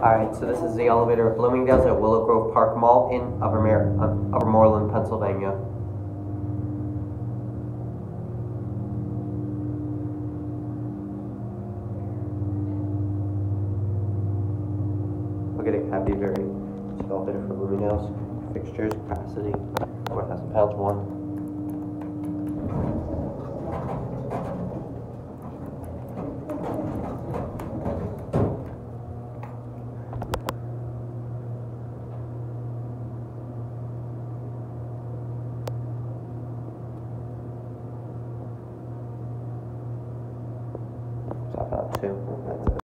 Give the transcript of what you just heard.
Alright, so this is the elevator at Bloomingdale's at Willow Grove Park Mall in Uppermere, uh, Upper Moreland, Pennsylvania. Look at it, happy very, elevator for Bloomingdale's, fixtures, capacity, four thousand pounds, one. So I found two, that's it.